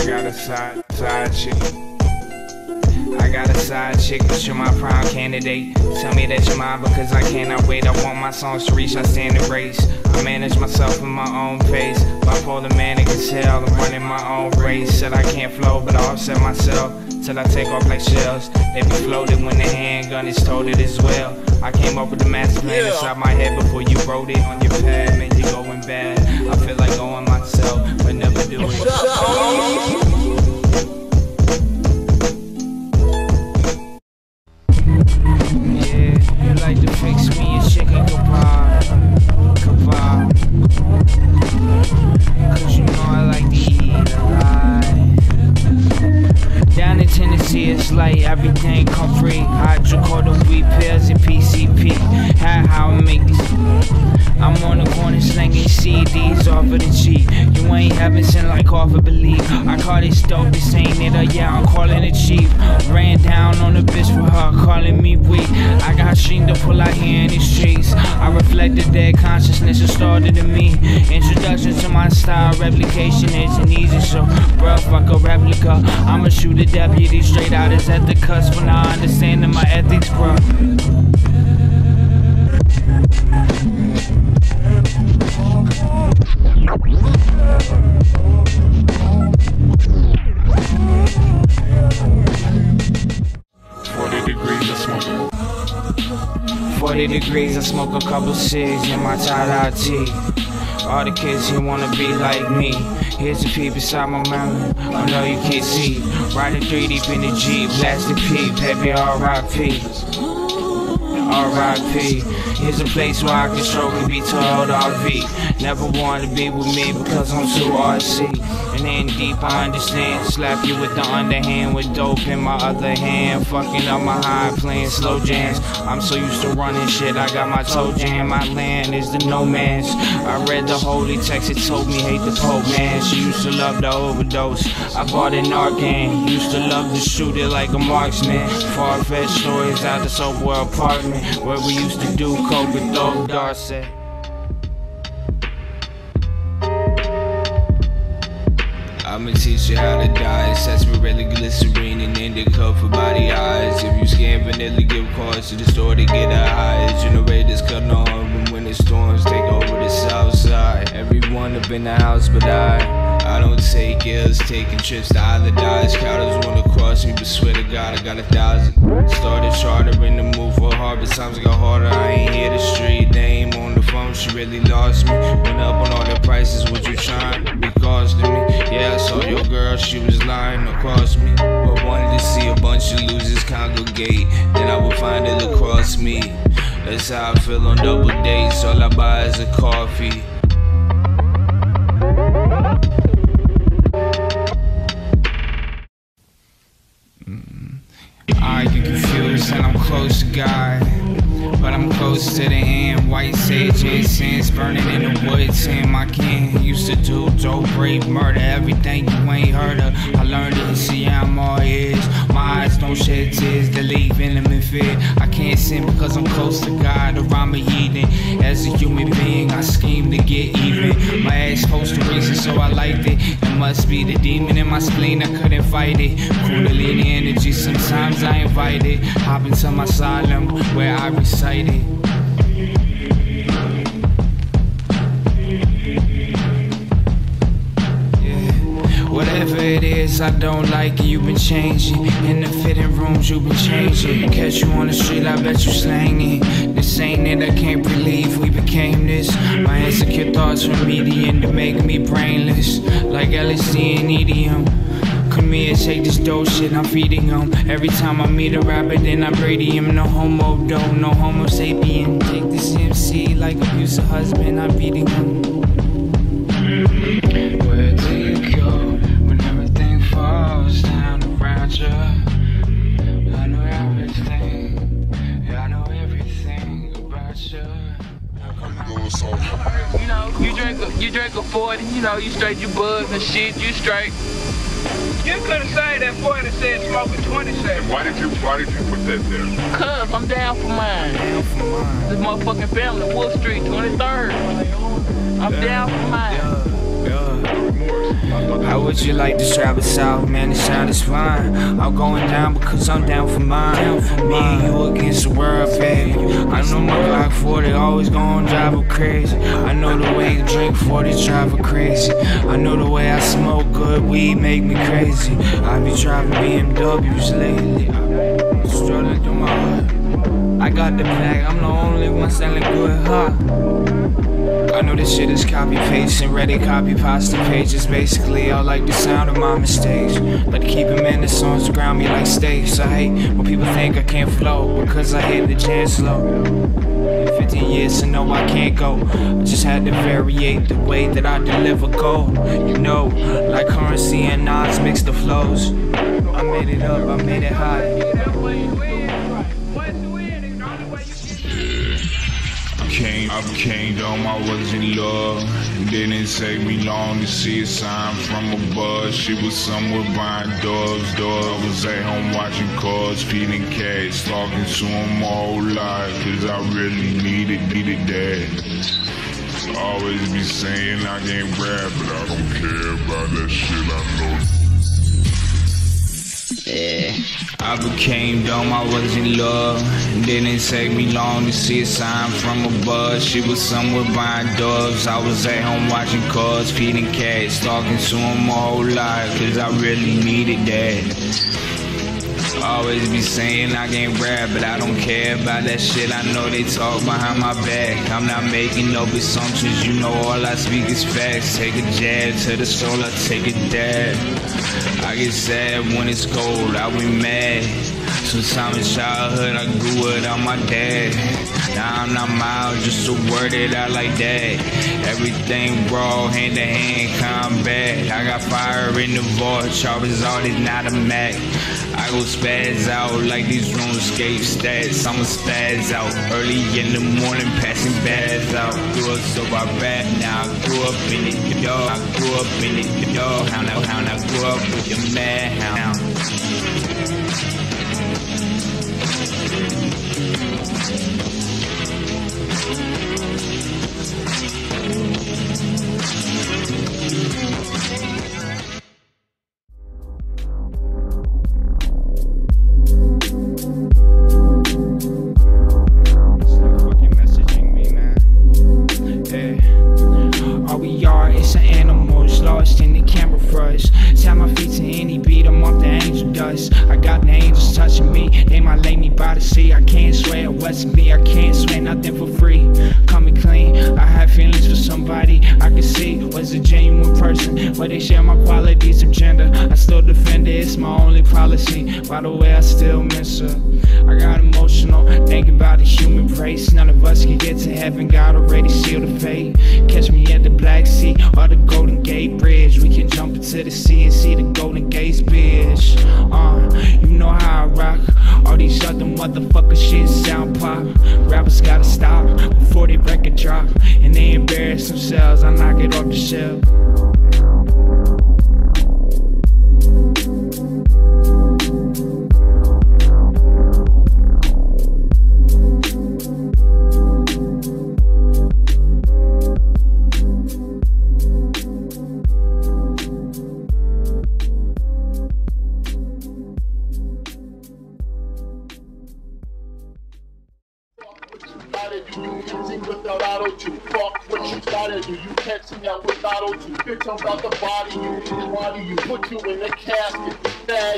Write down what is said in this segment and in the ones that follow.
I got a side, side chick. I got a side chick, but you're my prime candidate. Tell me that you're mine because I cannot wait. I want my songs to reach, I stand the race. I manage myself in my own pace. Bipolar manic as hell, I'm running my own race. Said I can't flow, but I offset myself till I take off like shells. They be floated when the handgun is toted as well. I came up with the master plan Yeah. inside my head before you wrote it on your pad. Man, you're going bad. I feel like going myself, but never do it. CDs off of the cheap. You ain't having sin like off of believe. I call this dope, this ain't it, uh, yeah, I'm calling it cheap. Ran down on the bitch for her, calling me weak. I got sheen to pull out here in the streets. I reflected that consciousness and started in me. Introduction to my style, replication isn't easy, so bruh, fuck a replica. I'ma shoot a deputy straight out his at the cusp when I understanding my ethics, bruh. 40 degrees, I smoke a couple cigs in my tie-dye tee. All the kids here wanna be like me. Here's a peep inside my mountain. I know you can't see. Riding three deep in the Jeep, blasting peep, baby R.I.P. R.I.P. Here's a place where I can stroke and be told RV. Never wanna be with me because I'm too RC. And in deep, I understand. Slap you with the underhand with dope in my other hand. Fucking up my high, playing slow jams. I'm so used to running shit, I got my toe jam. My land is the no man's. I read the holy text, it told me hate the Pope, man. She used to love the overdose. I bought an Narcan, used to love to shoot it like a marksman. Far fetched stories out the software apartment where we used to do coke with Dog Darcy. I'ma teach you how to die. Sarsaparilla, glycerine, and indica for body eyes. If you scan vanilla, give calls to the store to get a high. Generators cut on when winter storms take over the south side. Everyone up in the house, but I. I don't take ills, taking trips to Islandize. Cowards wanna cross me, but swear to God, I got a thousand. Started chartering the move for hard, but times got harder. I ain't hear the street. Ain't on the phone, she really lost me. Went up on all the prices, what you trying to be costing me? Yeah, I saw your girl, she was lying across me. But wanted to see a bunch of losers congregate. Then I would find it across me. That's how I feel on double dates. All I buy is a coffee. White burning in the woods. In my can used to do dope, rape, murder, everything you ain't heard of. I learned it, see I'm all. My eyes don't shed tears, delete venom and fear. I can't sin because I'm close to God or I'm a heathen. As a human being, I scheme to get even. My ass to reason, so I liked it. It must be the demon in my spleen, I couldn't fight it. Kundalini energy, sometimes I invite it. Hop into my asylum where I recite it. I don't like it, you've been changing. In the fitting rooms, you've been changing. Catch you on the street, I bet you slanging. This ain't it, I can't believe we became this. My insecure thoughts from median to make me brainless. Like LSD and EDM. Come here, take this dope shit, I'm feeding him. Every time I meet a rapper, then I brady him. No homo, dope, no homo sapien. Take this MC like abusive husband, I'm beating him. You know, drink a, you drink a 40, you know, you straight, you buzz and shit, you straight. You could have said that 40 said smoking 27. Why did you why did you put that there? Cuz I'm down for mine. Down for mine. This motherfucking family, Wood Street, 23rd. I'm down for mine. Yeah, yeah. How would you like to travel south, man? The sound is fine. I'm going down because I'm down for mine. Me and you against the world, baby. I know my Glock 40 always gonna drive her crazy. I know the way you drink 40 drive her crazy. I know the way I smoke good weed make me crazy. I be driving BMWs lately. I be struggling through my hood. I got the bag, I'm the only one selling good, huh? I know this shit is copy paste and ready copy pasta pages. Basically, I like the sound of my mistakes. To keep them in the songs to ground me like steaks. I hate when people think I can't flow because I hit the jam slow. 15 years to know I can't go. I just had to variate the way that I deliver gold. You know, like currency and odds mix the flows. I made it up, I made it high. Came, I came home, I was in love. Didn't take me long to see a sign from above. She was somewhere buying doves, doves. Was at home watching cars, feeding cats, talking to them my whole life. Cause I really needed, needed that. Always be saying I can't rap, but I don't care about that shit, I know. I became dumb, I was in love. Didn't take me long to see a sign from above. She was somewhere buying doves. I was at home watching cars, feeding cats, talking to them my whole life. Cause I really needed that. Always be saying I can't rap, but I don't care about that shit. I know they talk behind my back. I'm not making no assumptions. You know all I speak is facts. Take a jab to the soul, I take a dab. I get sad when it's cold, I be mad. Sometime in childhood, I grew without my dad. Now I'm not mild, just a word it out like that. Everything raw, hand to hand combat. I got fire in the voice, vault, Charizard is not a Mac. I go spaz out like these rooms escape stats. I'ma spaz out early in the morning, passing bags out. Grew up so I rap now. I grew up in it, dog. I grew up in it, dog. How now, how now, grew up with the mad hound. Stop Where they share my qualities of gender, I still defend it, it's my only policy. By the way, I still miss her. I got emotional, thinking about the human race. None of us can get to heaven, God already sealed the fate. Catch me at the Black Sea or the Golden Gate Bridge. We can jump into the sea and see the Golden Gates, bitch. Uh, you know how I rock. All these other motherfucker shit sound pop. Rappers gotta stop before they record drop. And they embarrass themselves, I knock it off the shelf.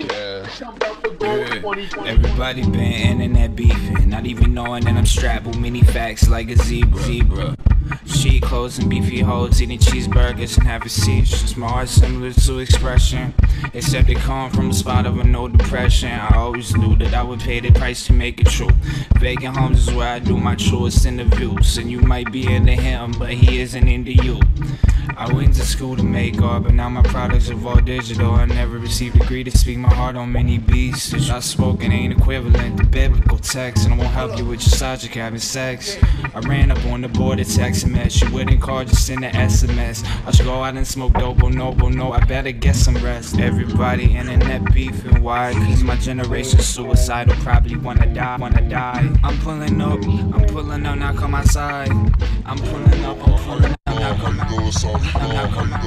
Yeah. Everybody been internet beefing, not even knowing that I'm strapped with many facts like a zebra. Zebra. Sheet clothes and beefy hoes eating cheeseburgers and having seizures. My heart similar to expression, except it come from a spot of a no depression. I always knew that I would pay the price to make it true. Vacant homes is where I do my truest interviews, and you might be into him, but he isn't into you. I went to school to make art, but now my products are all digital. I never received a degree to speak my heart on many beats. I spoken ain't equivalent to biblical text, and I won't help you with your subject having sex. I ran up on the border, texting mess. You wouldn't call, just send an SMS. I should go out and smoke dope, oh no, oh no, I better get some rest. Everybody internet beefing, why? Cause my generation's suicidal, probably wanna die, wanna die. I'm pulling up, I'm pulling up, now come outside. I'm pulling up, I'm pulling up, now come out. Now come out.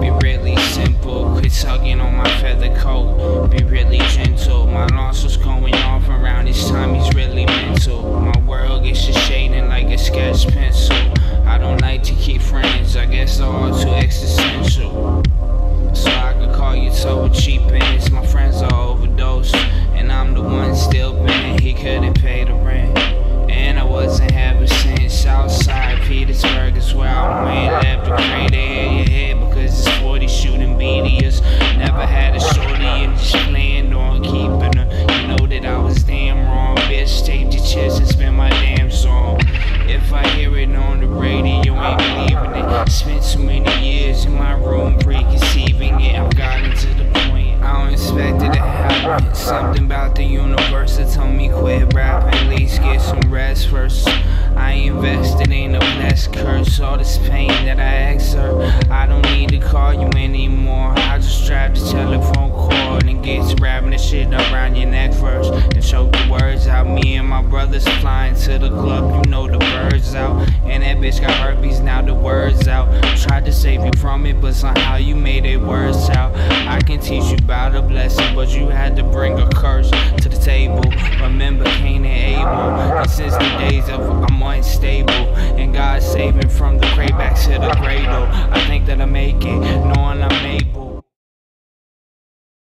Be really simple, quit tugging on my feather coat. Be really gentle. Something about the universe that told me quit rapping. At least get some rest first. I invested in a blessed curse. All this pain that I exert. I don't need to call you anymore. I just strap the telephone cord and get wrapping the shit around your neck first. And choke the words out. Me and my brothers flying to the club. You know the birds out. And that bitch got herpes. Now the words out. Tried to save you from it, but somehow you made it worse out. I can teach you about a blessing, but you had to bring a curse to the table. Remember Cain and Abel. And since the days of I'm once stable. And God saving from the cray back to the cradle. I think that I make it, knowing I'm able.